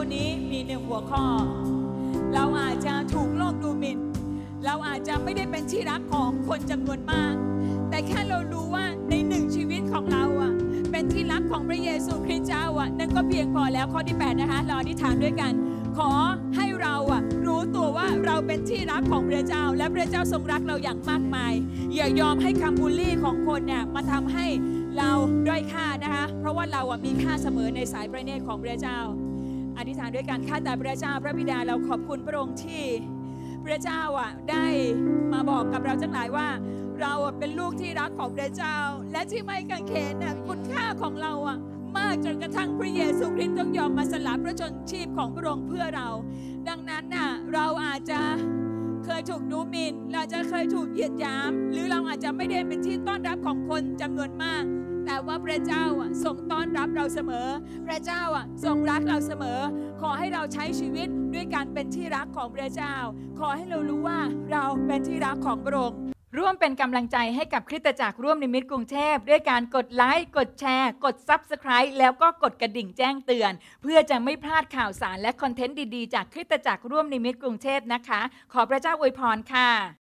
รู่นี้มีหนึ่งหัวข้อ เราอาจจะถูกโลกดูหมิ่น เราอาจจะไม่ได้เป็นที่รักของคนจำนวนมาก แต่แค่เรารู้ว่าในหนึ่งชีวิตของเราอะเป็นที่รักของพระเยซูคริสต์เจ้าอะนั่นก็เพียงพอแล้วข้อที่ 8 นะคะเราอธิษฐามด้วยกัน ขอให้เราอะรู้ตัวว่าเราเป็นที่รักของพระเจ้า และพระเจ้าทรงรักเราอย่างมากมาย อย่ายอมให้คำบูลลี่ของคนเนี่ยมาทำให้เราด้อยค่านะคะ เพราะว่าเราอะมีค่าเสมอในสายพระเนตรของพระเจ้า อธิษฐานด้วยกันข้าแต่พระเจ้าพระบิดาเราขอบคุณพระองค์ที่พระเจ้าอะได้มาบอกกับเราจังหลายว่า เราเป็นลูกที่รักของพระเจ้า และที่ไม่กังเขนน่ะคุณค่าของเราอะมากจนกระทั่งพระเยซูคริสต์ต้องยอมมาสละพระชนชีพของพระองค์เพื่อเรา ดังนั้นน่ะเราอาจจะ เคยถูกดูหมิ่น เราจะเคยถูกเหยียดหยาม หรือเราอาจจะไม่ได้เป็นที่ต้อนรับของคนจำนวนมาก แต่ว่าพระเจ้าอะทรงต้อนรับเราเสมอ พระเจ้าอะทรงรักเราเสมอ ขอให้เราใช้ชีวิตด้วยการเป็นที่รักของพระเจ้า ขอให้เรารู้ว่าเราเป็นที่รักของพระองค์ ร่วมเป็นกำลังใจให้กับคริสตจักรร่วมนิมิตกรุงเทพ ด้วยการกดไลค์ กดแชร์ กด Subscribe แล้วก็กดกระดิ่งแจ้งเตือน เพื่อจะไม่พลาดข่าวสารและคอนเทนต์ดีๆ จากคริสตจักรร่วมนิมิตกรุงเทพนะคะ ขอพระเจ้าอวยพรค่ะ